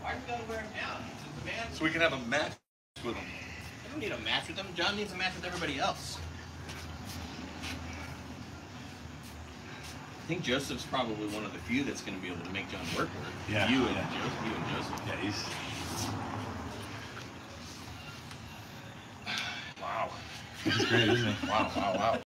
Why do we gotta wear him down? The man. So we can have a match with them. I don't need a match with them. John needs a match with everybody else. I think Joseph's probably one of the few that's going to be able to make John work with it. Yeah, You and yeah. Joseph. You and Joseph. Yeah, he's. Wow. He's great, isn't he? Wow! Wow! Wow!